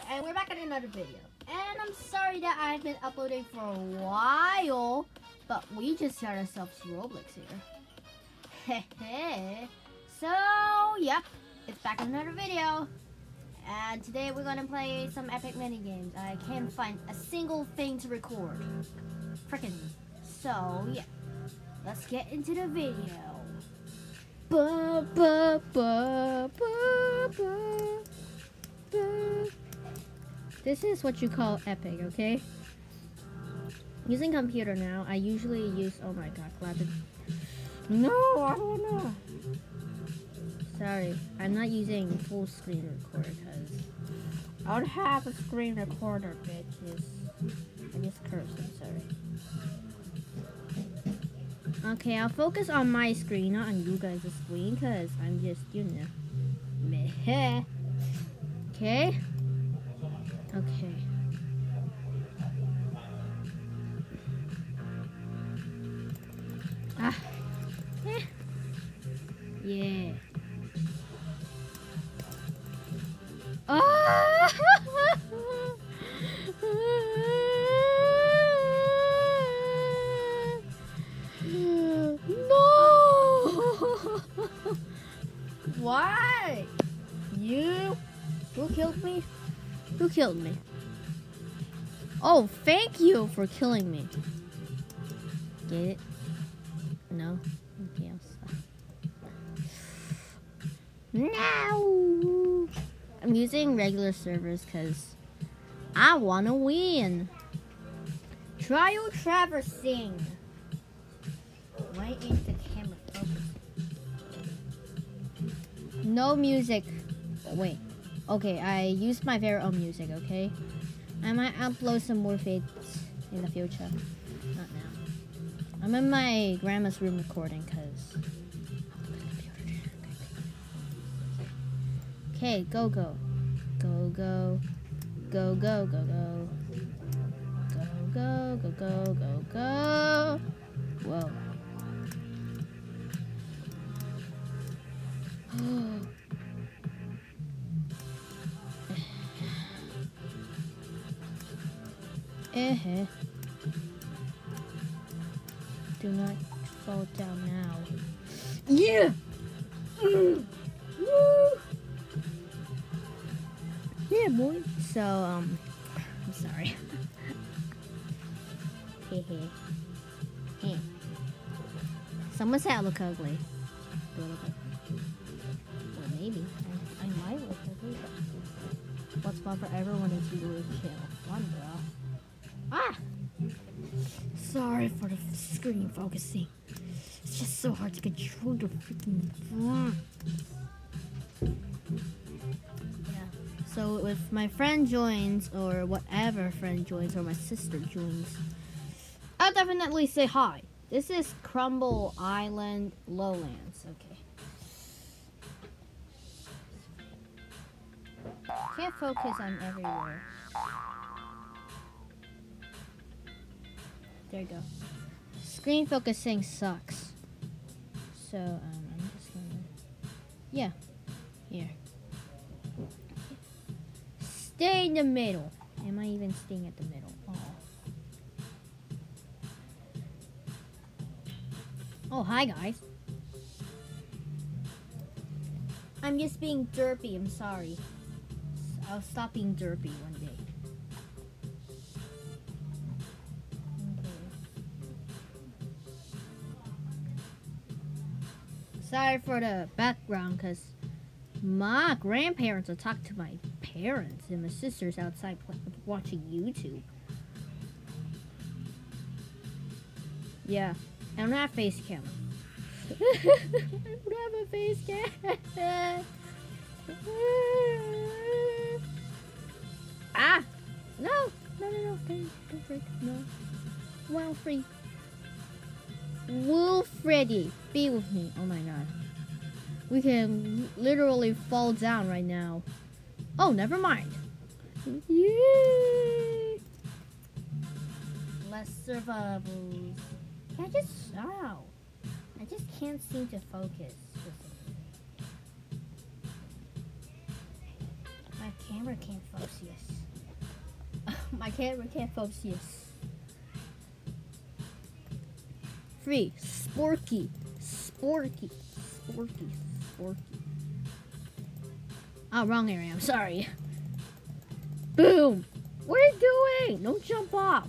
Alright, and we're back in another video. And I'm sorry that I've been uploading for a while, but we just got ourselves Roblox here. Hehe. so, yep, it's back in another video. And today we're gonna play some epic mini games. I can't find a single thing to record. Frickin'. So, yeah. Let's get into the video. Ba, ba, ba. This is what you call epic, okay? Using computer now, I usually use. Oh my god, clapping. No, I don't know. Sorry, I'm not using full screen recorder because I don't have a screen recorder, bitches. I just cursed, I'm sorry. Okay, I'll focus on my screen, not on you guys' screen, because I'm just, you know, meh. Okay? Okay. Ah. Eh. Yeah. Ah! no! Why? You? Who killed me? Who killed me? Oh, thank you for killing me. Get it? No? Okay. No! I'm using regular servers because I want to win. Trial traversing. Why is the camera focused? No music. Wait. Okay, I used my very own music, okay? I might upload some more vids in the future. Not now. I'm in my grandma's room recording because. Okay, go go. Go go. Go go go go. Go go go go go go. Whoa. Do not fall down now. Yeah. Mm. Woo. Yeah, boy. So, um, I'm sorry. Hehe. Hey. Someone said I look ugly. Do I look ugly? Well, maybe. I, I might look ugly, but what's fun for everyone is you to chill. One, bro. Ah! Sorry for the screen focusing. It's just so hard to control the freaking. Ah. Yeah. So if my friend joins, or whatever friend joins, or my sister joins, I'll definitely say hi. This is Crumble Island Lowlands. Okay. Can't focus on everywhere. There you go. Screen focusing sucks. So, um, I'm just gonna. Yeah. Here. Stay in the middle. Am I even staying at the middle? Oh. Oh, hi guys. I'm just being derpy. I'm sorry. I'll stop being derpy one Sorry for the background, because my grandparents will talk to my parents and my sister's outside watching YouTube. Yeah, I don't have face cam. I don't have a face cam. ah! No! No, no, no. Don't, don't break. No. Wild free. Wilfreddy, be with me. Oh my god. We can literally fall down right now. Oh, never mind. Yay! Less survivals. Can I just... Ow. I just can't seem to focus. My camera can't focus. My camera can't focus. Free. Sporky. Sporky. Sporky. Sporky. Oh, wrong area. I'm sorry. Boom. What are you doing? Don't jump off.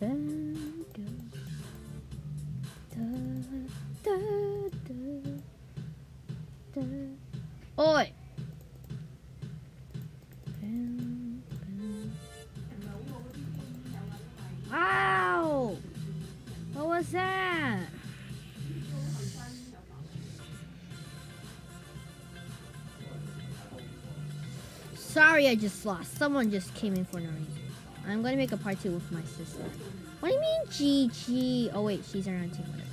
Da, Sorry, I just lost. Someone just came in for no reason. I'm gonna make a part two with my sister. What do you mean, GG? Oh wait, she's around too. Whatever.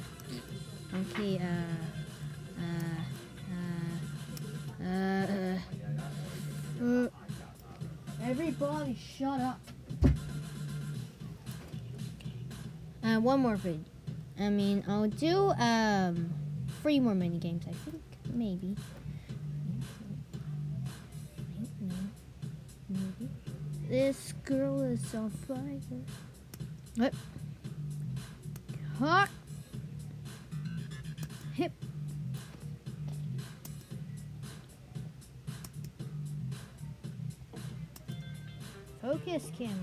Okay. Uh. Uh. Uh. Uh. uh. Everybody, shut up. Uh, one more video. I mean, I'll do um three more mini games. I think maybe. This girl is on fire. What? Hot. Hip. Focus camera.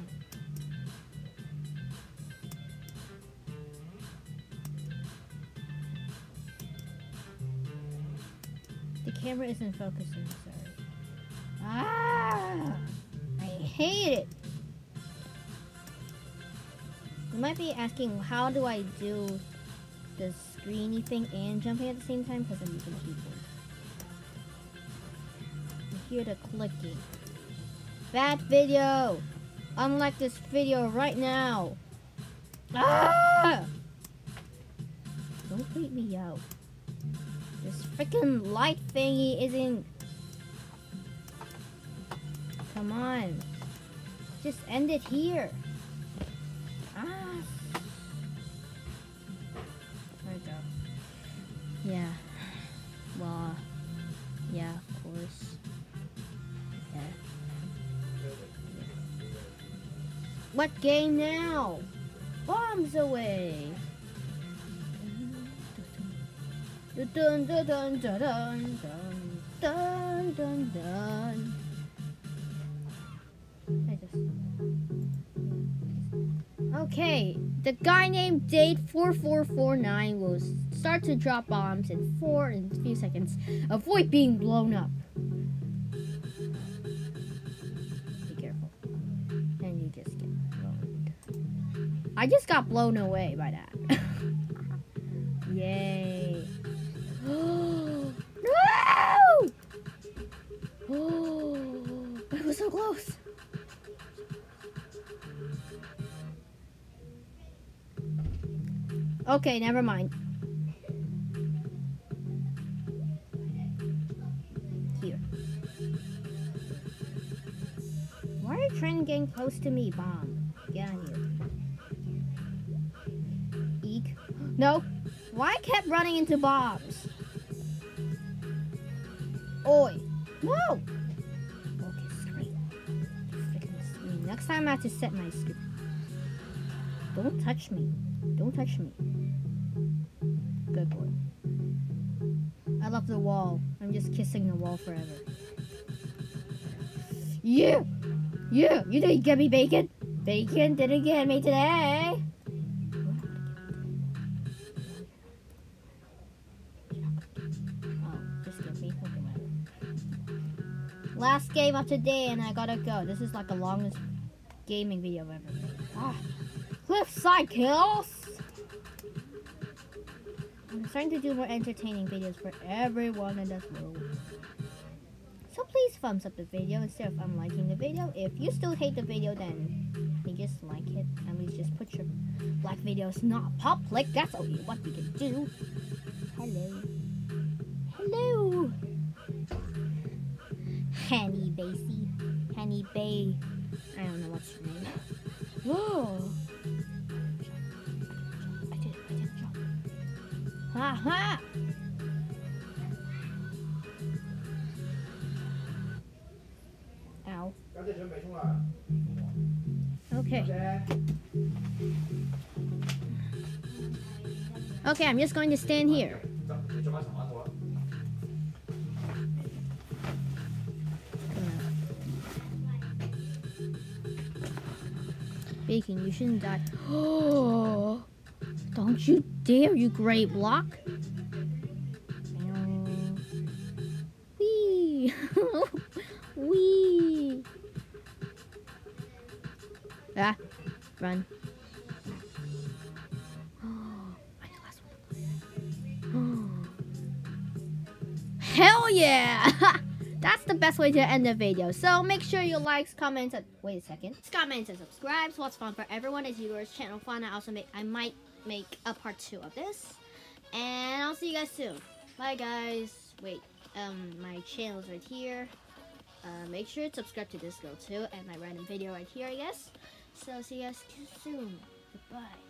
The camera isn't focusing, sorry. Ah! Hate it. You might be asking, how do I do the screeny thing and jumping at the same time? Because I'm using keyboard. You hear the clicking. Bad video! Unlike this video right now. Ah! Don't creep me out. This freaking light thingy isn't. Come on. Just end it here. Ah. There we go. Yeah. Well, yeah, of course. Yeah. What game now? Bombs away. Dun dun dun dun dun dun dun dun dun. Okay, the guy named Date4449 will start to drop bombs in four in a few seconds. Avoid being blown up. Be careful. And you just get blown. I just got blown away by that. Yay. no! Oh, it was so close. Okay, never mind. Here. Why are you trying to get close to me, bomb? Get on here. Eek. No. Why I kept running into bombs? Oi. No. Okay, screen. Next time I have to set my screen. Don't touch me. Don't touch me. Good boy. I love the wall. I'm just kissing the wall forever. You! You! You didn't get me bacon! Bacon didn't get me today! Oh. Last game of today and I gotta go. This is like the longest gaming video I've ever made. Ah. Cliffside kills! I'm starting to do more entertaining videos for everyone in this world. So please thumbs up the video instead of unliking the video. If you still hate the video, then you just like it. And we just put your like videos not public. That's only what we can do. Hello. Hello. Henny Basie. Henny Bay. I don't know what's her name. Whoa. Ha! Ow. Okay. Okay, I'm just going to stand here. Baking, you shouldn't die. Oh! Don't you dare, you gray block. Wee. Wee. Ah, run. Hell yeah! That's the best way to end the video. So make sure you like, comment, and wait a second. Comment and subscribe. So what's fun for everyone is Eudora's channel fun. I also make I might make a part two of this. And I'll see you guys soon. Bye guys. Wait, um my channel's right here. Uh, make sure to subscribe to this girl too and my random video right here I guess. So see you guys soon. Goodbye.